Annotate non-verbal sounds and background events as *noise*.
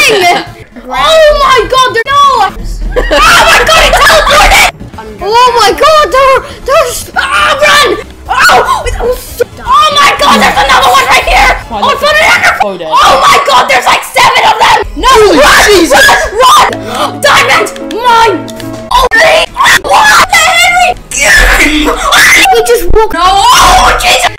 thing! oh my god, there no! *laughs* oh my god, It teleported! Oh my god, there, there's oh, run! Oh, oh my god, there's another one right here! Oh, it's on an! Oh, my god, there's like seven of them! No, run, run, run! Diamond, mine! Oh, oh what What? Henry! we just walked. No! Oh,